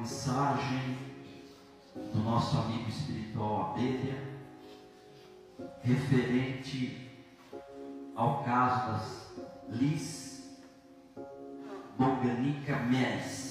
mensagem do nosso amigo espiritual Abelha, referente ao caso das Liz Bonganica Meres.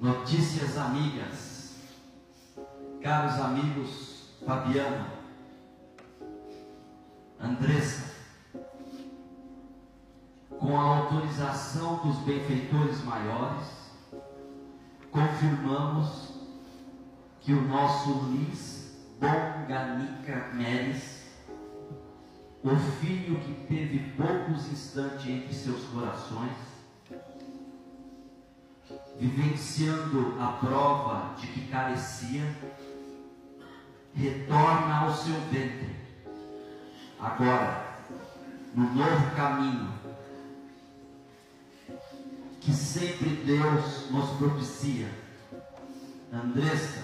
Notícias amigas, caros amigos Fabiano, Andressa, com a autorização dos benfeitores maiores, confirmamos que o nosso Luiz Bonganica Meres, o filho que teve poucos instantes entre seus corações, vivenciando a prova de que carecia, retorna ao seu ventre. Agora, no novo caminho que sempre Deus nos propicia. Andressa,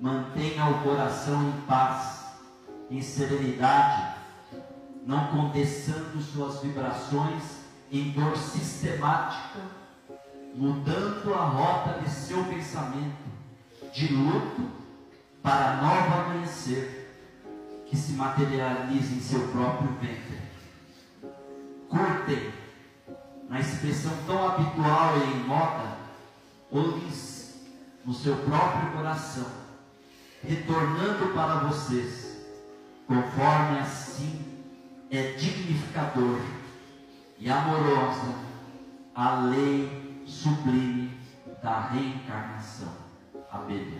mantenha o coração em paz, em serenidade, não condensando suas vibrações em dor sistemática mudando a rota de seu pensamento de luto para novo amanhecer que se materializa em seu próprio ventre. Curtem, na expressão tão habitual e em moda, ouves no seu próprio coração, retornando para vocês, conforme assim é dignificador e amorosa a lei sublime da reencarnação. Amém.